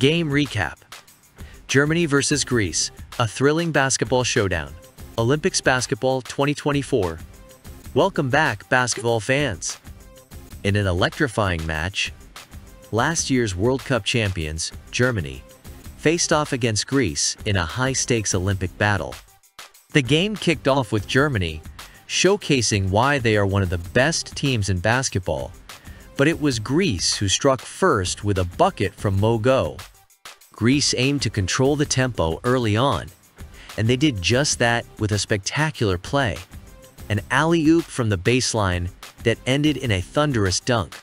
Game recap. Germany versus Greece, a thrilling basketball showdown. Olympics Basketball 2024. Welcome back, basketball fans. In an electrifying match, last year's World Cup champions, Germany, faced off against Greece in a high-stakes Olympic battle. The game kicked off with Germany, showcasing why they are one of the best teams in basketball, but it was Greece who struck first with a bucket from Mo Go. Greece aimed to control the tempo early on, and they did just that with a spectacular play, an alley-oop from the baseline that ended in a thunderous dunk.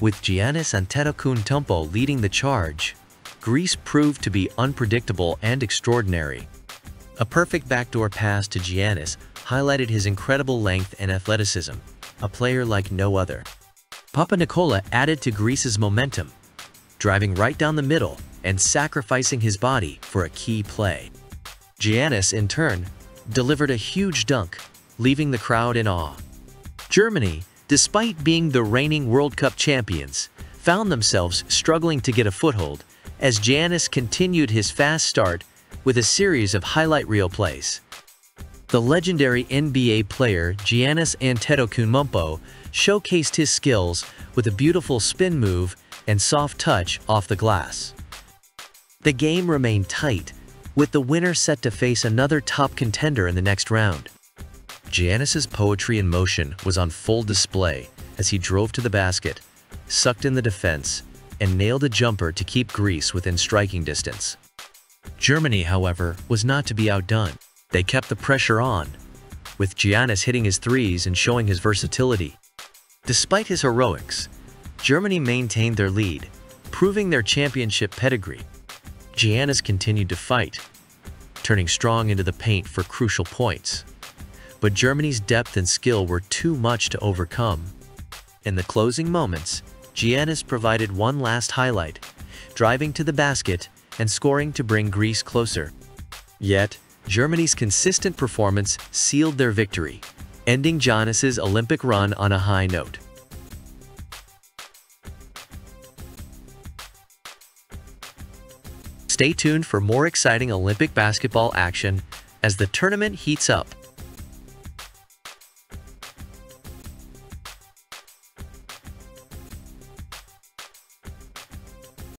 With Giannis Antetokounmpo leading the charge, Greece proved to be unpredictable and extraordinary. A perfect backdoor pass to Giannis highlighted his incredible length and athleticism, a player like no other. Papanikolaou added to Greece's momentum, driving right down the middle and sacrificing his body for a key play. Giannis, in turn, delivered a huge dunk, leaving the crowd in awe. Germany, despite being the reigning World Cup champions, found themselves struggling to get a foothold as Giannis continued his fast start with a series of highlight reel plays. The legendary NBA player Giannis Antetokounmpo showcased his skills with a beautiful spin move and soft touch off the glass. The game remained tight, with the winner set to face another top contender in the next round. Giannis's poetry in motion was on full display as he drove to the basket, sucked in the defense, and nailed a jumper to keep Greece within striking distance. Germany, however, was not to be outdone. They kept the pressure on, with Giannis hitting his threes and showing his versatility. Despite his heroics, Germany maintained their lead, proving their championship pedigree. Giannis continued to fight, turning strong into the paint for crucial points but Germany's depth and skill were too much to overcome. In the closing moments, Giannis provided one last highlight, driving to the basket and scoring to bring Greece closer. Yet, Germany's consistent performance sealed their victory, ending Giannis's Olympic run on a high note. Stay tuned for more exciting Olympic basketball action as the tournament heats up.